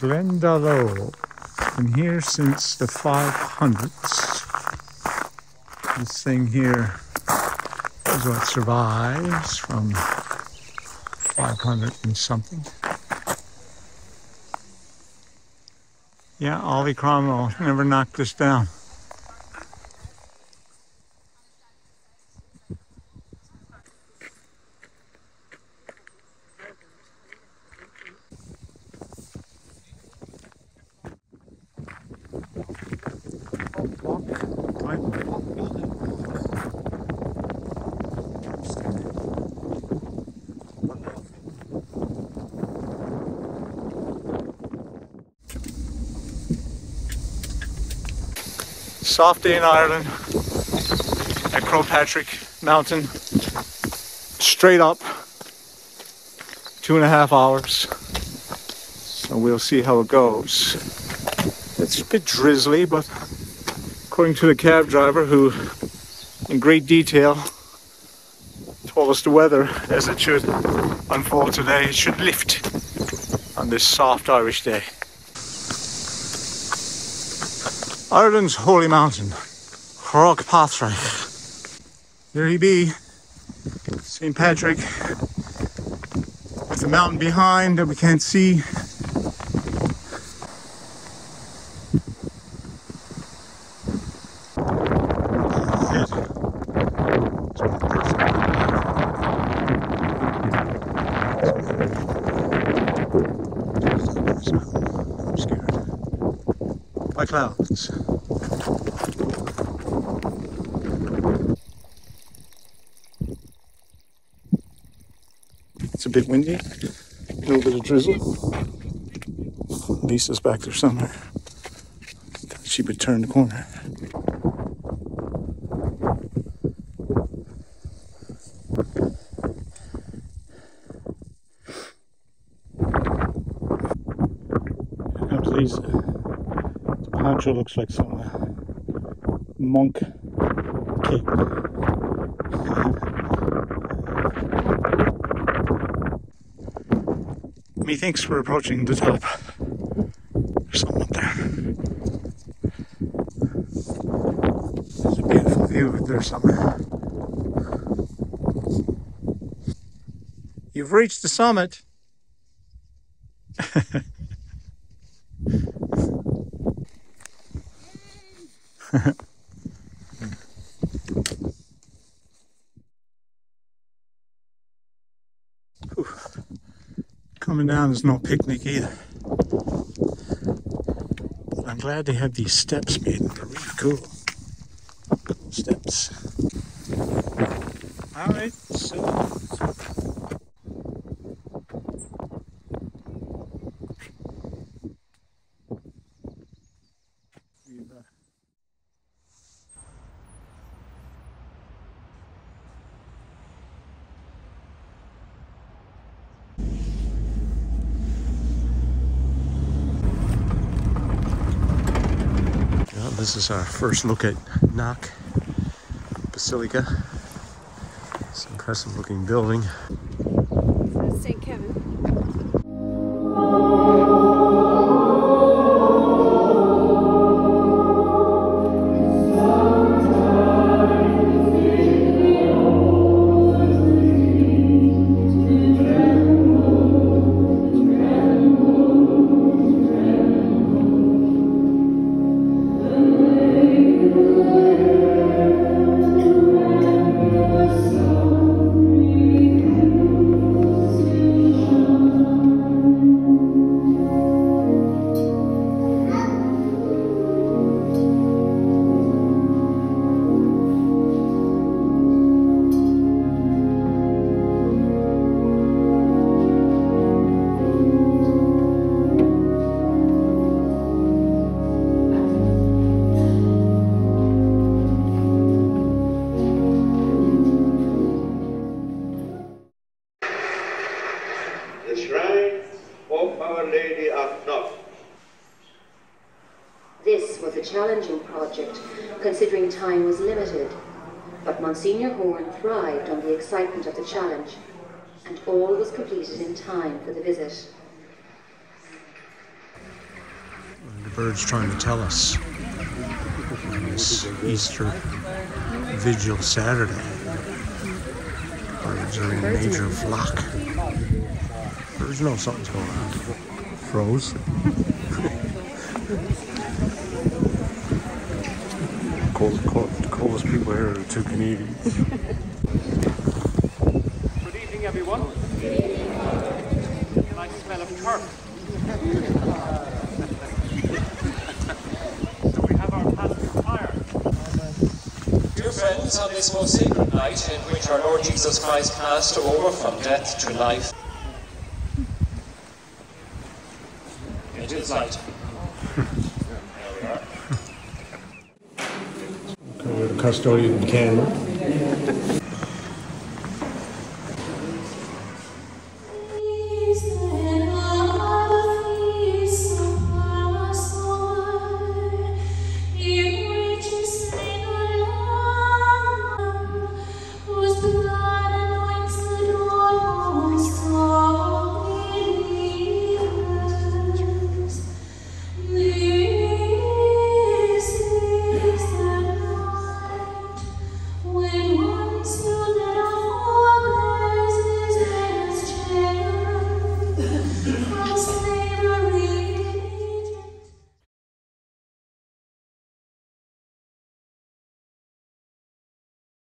Glendalough. Been here since the 500s. This thing here is what survives from 500 and something. Yeah, Ollie Cromwell never knocked this down. Soft day in Ireland at Croagh Patrick Mountain. Straight up, two and a half hours. So we'll see how it goes. It's a bit drizzly, but according to the cab driver, who in great detail told us the weather as it should unfold today, it should lift on this soft Irish day. Ireland's holy mountain, Croagh Patrick. There he be, St. Patrick, with the mountain behind that we can't see. I'm scared. Clouds. It's a bit windy, a little bit of drizzle. Lisa's back there somewhere. She would turn the corner. Comes Lisa. Poncho looks like some uh, monk cape. Methinks we're approaching the top. There's someone there. There's a beautiful view of there summit. You've reached the summit. Coming down is no picnic either. But I'm glad they have these steps made. They're really cool. Steps. All right, so this is our first look at Knock Basilica. It's an impressive looking building. St. Kevin. Challenging project, considering time was limited. But Monsignor Horan thrived on the excitement of the challenge, and all was completed in time for the visit. the bird's trying to tell us on this Easter Vigil Saturday. Birds are in major flock. Birds know something's going on. Froze. cold, cold, the coldest people here are the two Canadians. Good evening, everyone. Nice smell of turf. Do we have our pacific fire? Dear friends, on this most sacred night in which our Lord Jesus Christ passed over from death to life, it is light. Custodian camera. still there.